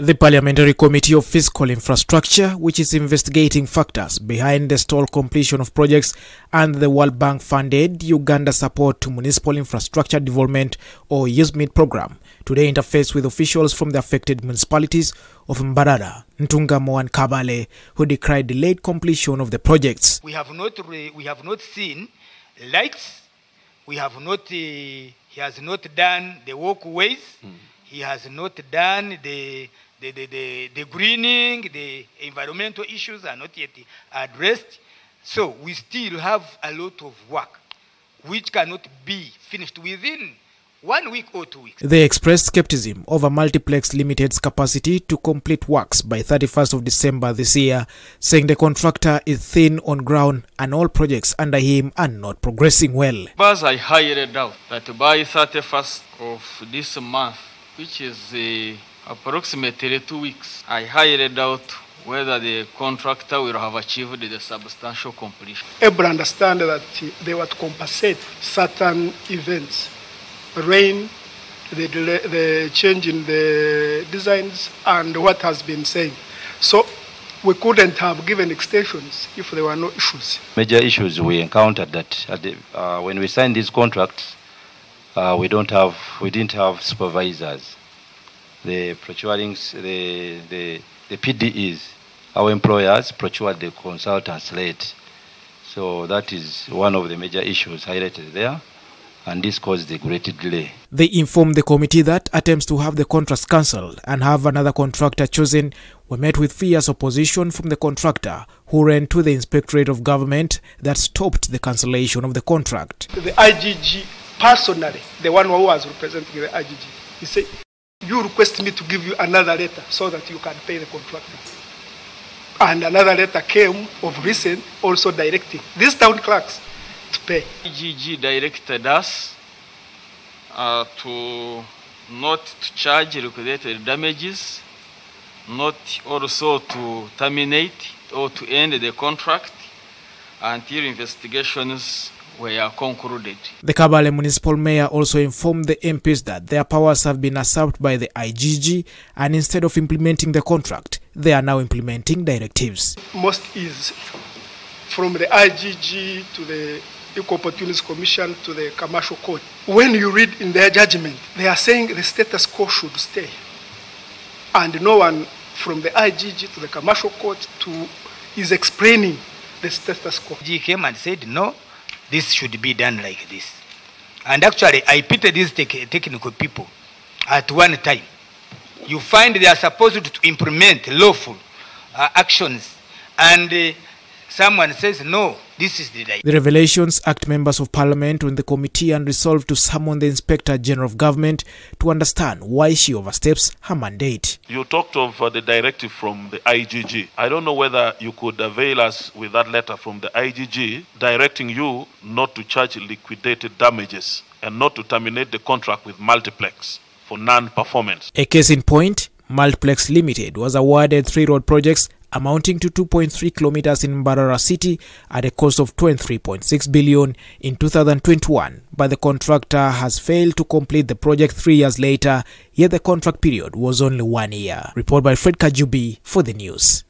The Parliamentary Committee of Physical Infrastructure, which is investigating factors behind the stall completion of projects and the World Bank funded Uganda Support to Municipal Infrastructure Development or USMID program, today interfaced with officials from the affected municipalities of Mbarara, Ntungamo and Kabale, who decried the late completion of the projects. We have not, re- we have not seen lights, we have not, uh, he has not done the walkways, he has not done the, the, the, the, the greening, the environmental issues are not yet addressed. So we still have a lot of work which cannot be finished within one week or two weeks. They expressed skepticism over Multiplex Limited's capacity to complete works by 31st of December this year, saying the contractor is thin on ground and all projects under him are not progressing well. But I highly doubt that by 31st of this month, which is uh, approximately two weeks, I highly doubt whether the contractor will have achieved the substantial completion. able to understand that they were to compensate certain events, rain, the, delay, the change in the designs, and what has been said. So we couldn't have given extensions if there were no issues. Major issues we encountered that at the, uh, when we signed these contracts, uh, we don't have, we didn't have supervisors. The procuring, the, the, the PDEs, our employers procured the consultants late. So that is one of the major issues highlighted there, and this caused the great delay. They informed the committee that attempts to have the contracts cancelled and have another contractor chosen were met with fierce opposition from the contractor, who ran to the Inspectorate of Government that stopped the cancellation of the contract. The IGG personally, the one who was representing the IGG, he said, you request me to give you another letter so that you can pay the contractor. And another letter came of recent also directing these town clerks to pay. IGG directed us uh, to not to charge liquidated damages, not also to terminate or to end the contract until investigations were concluded. The Kabale municipal mayor also informed the MPs that their powers have been usurped by the IGG and instead of implementing the contract, they are now implementing directives. Most is from the IGG to the Equal Opportunities Commission to the Commercial Court. When you read in their judgment, they are saying the status quo should stay. And no one from the IGG to the Commercial Court to, is explaining the status quo. He came and said, no, this should be done like this. And actually, I pity these tech- technical people at one time. You find they are supposed to implement lawful uh, actions, and uh, someone says, no, this is the right. The Revelations Act members of parliament on the committee and resolved to summon the Inspector General of Government to understand why she oversteps her mandate. You talked of uh, the directive from the IGG. I don't know whether you could avail us with that letter from the IGG directing you not to charge liquidated damages and not to terminate the contract with Multiplex for non-performance. A case in point, Multiplex Limited was awarded three road projects amounting to 2.3 kilometers in Mbarara city at a cost of 23.6 billion in 2021 but the contractor has failed to complete the project 3 years later yet the contract period was only 1 year. Report by Fred Kajubi for the news